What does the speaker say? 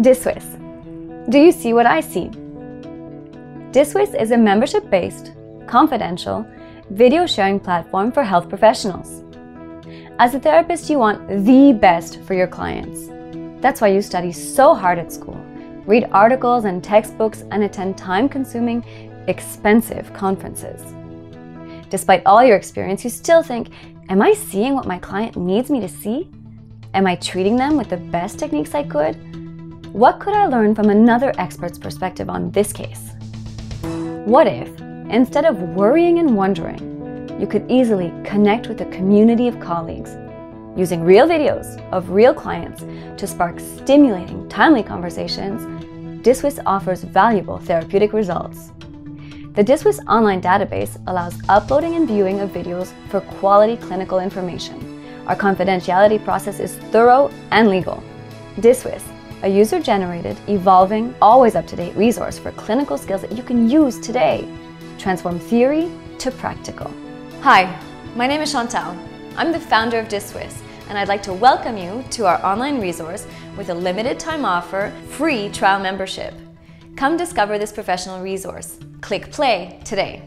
DYSWIS. Do you see what I see? DYSWIS is a membership-based, confidential, video sharing platform for health professionals. As a therapist, you want the best for your clients. That's why you study so hard at school, read articles and textbooks, and attend time consuming, expensive conferences. Despite all your experience, you still think, Am I seeing what my client needs me to see? Am I treating them with the best techniques I could? What could I learn from another expert's perspective on this case? What if, instead of worrying and wondering, you could easily connect with a community of colleagues using real videos of real clients to spark stimulating, timely conversations, DYSWIS offers valuable therapeutic results. The DYSWIS online database allows uploading and viewing of videos for quality clinical information. Our confidentiality process is thorough and legal. DYSWIS, a user-generated, evolving, always up-to-date resource for clinical skills that you can use today. Transform theory to practical. Hi, my name is Chantal. I'm the founder of DYSWIS, and I'd like to welcome you to our online resource with a limited time offer, free trial membership. Come discover this professional resource. Click play today.